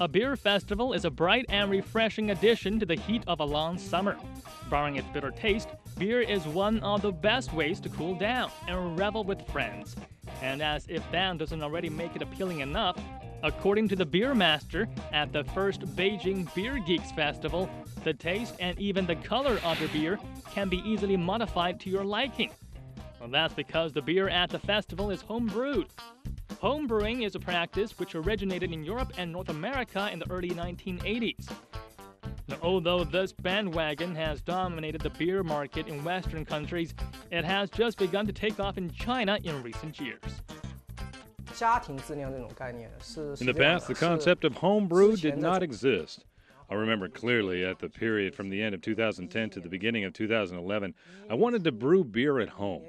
A beer festival is a bright and refreshing addition to the heat of a long summer. Barring its bitter taste, beer is one of the best ways to cool down and revel with friends. And as if that doesn't already make it appealing enough, according to the beer master at the first Beijing Beer Geeks Festival, the taste and even the color of your beer can be easily modified to your liking. Well, that's because the beer at the festival is home brewed. Homebrewing is a practice which originated in Europe and North America in the early 1980s. Now, although this bandwagon has dominated the beer market in Western countries, it has just begun to take off in China in recent years. In the past, the concept of homebrew did not exist. I remember clearly at the period from the end of 2010 to the beginning of 2011, I wanted to brew beer at home.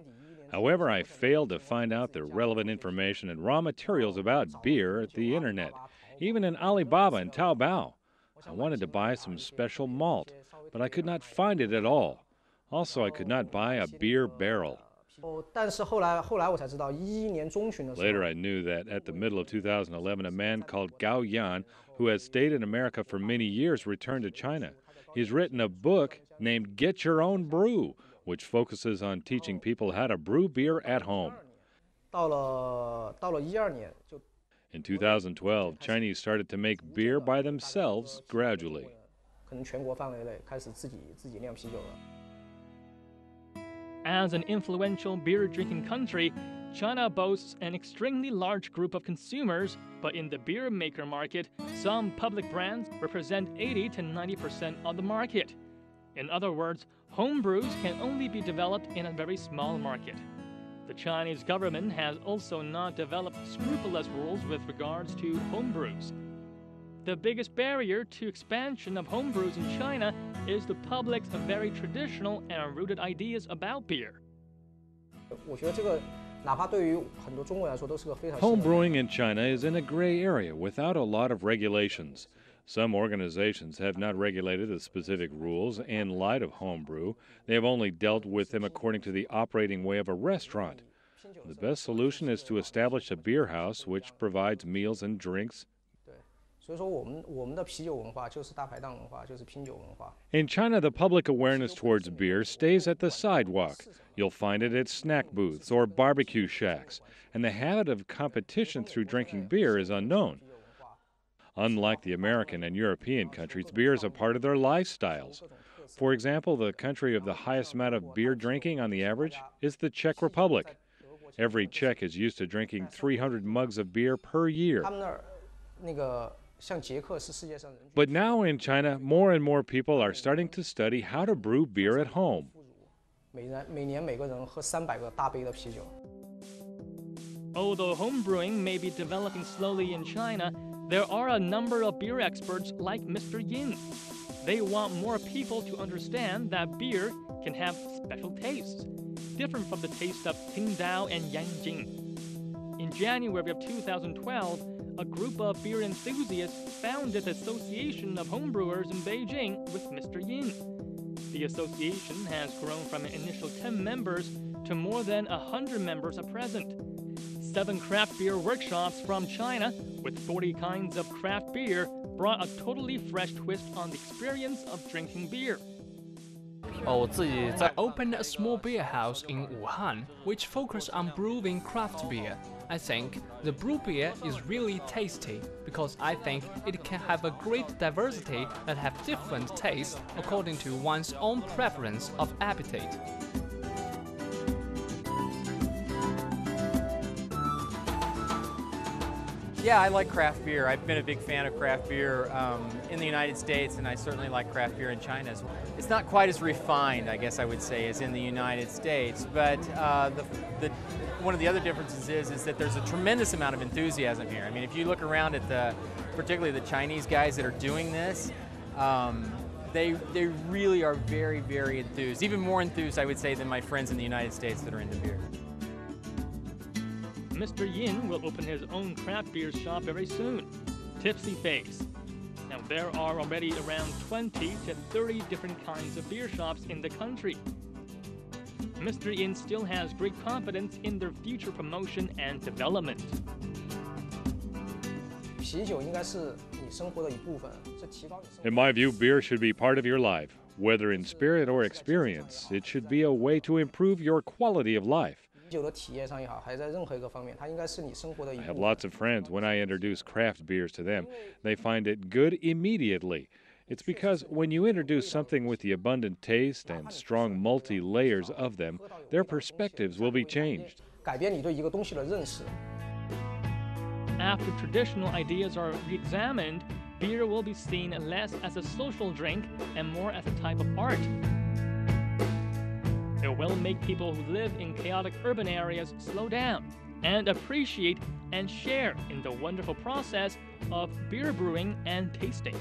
However, I failed to find out the relevant information and raw materials about beer at the internet, even in Alibaba and Taobao. I wanted to buy some special malt, but I could not find it at all. Also, I could not buy a beer barrel. Later, I knew that at the middle of 2011, a man called Gao Yan, who has stayed in America for many years, returned to China. He's written a book named Get Your Own Brew, which focuses on teaching oh. people how to brew beer at home. In 2012, Chinese started to make beer by themselves gradually. As an influential beer drinking country, China boasts an extremely large group of consumers, but in the beer maker market, some public brands represent 80 to 90% of the market. In other words, home brews can only be developed in a very small market. The Chinese government has also not developed scrupulous rules with regards to home brews. The biggest barrier to expansion of home brews in China is the public's very traditional and rooted ideas about beer. Home brewing in China is in a gray area without a lot of regulations. Some organizations have not regulated the specific rules in light of homebrew. They have only dealt with them according to the operating way of a restaurant. The best solution is to establish a beer house which provides meals and drinks. In China, the public awareness towards beer stays at the sidewalk. You'll find it at snack booths or barbecue shacks, and the habit of competition through drinking beer is unknown. Unlike the American and European countries, beer is a part of their lifestyles. For example, the country of the highest amount of beer drinking on the average is the Czech Republic. Every Czech is used to drinking 300 mugs of beer per year. But now in China, more and more people are starting to study how to brew beer at home. Although homebrewing may be developing slowly in China, there are a number of beer experts like Mr. Yin. They want more people to understand that beer can have special tastes, different from the taste of Tsingtao and Yanjing. In January of 2012, a group of beer enthusiasts founded the Association of Homebrewers in Beijing with Mr. Yin. The association has grown from an initial 10 members to more than 100 members at present. Seven craft beer workshops from China with 40 kinds of craft beer brought a totally fresh twist on the experience of drinking beer. Oh, I opened a small beer house in Wuhan, which focused on brewing craft beer. I think the brew beer is really tasty because I think it can have a great diversity that have different tastes according to one's own preference of appetite. Yeah, I like craft beer. I've been a big fan of craft beer um, in the United States, and I certainly like craft beer in China as well. It's not quite as refined, I guess I would say, as in the United States, but uh, the, the, one of the other differences is, is that there's a tremendous amount of enthusiasm here. I mean, if you look around at the, particularly the Chinese guys that are doing this, um, they, they really are very, very enthused. Even more enthused, I would say, than my friends in the United States that are into beer. Mr. Yin will open his own craft beer shop very soon, Tipsy Face. Now, there are already around 20 to 30 different kinds of beer shops in the country. Mr. Yin still has great confidence in their future promotion and development. In my view, beer should be part of your life. Whether in spirit or experience, it should be a way to improve your quality of life. I have lots of friends. When I introduce craft beers to them, they find it good immediately. It's because when you introduce something with the abundant taste and strong multi layers of them, their perspectives will be changed. After traditional ideas are re examined, beer will be seen less as a social drink and more as a type of art. It will make people who live in chaotic urban areas slow down and appreciate and share in the wonderful process of beer brewing and tasting.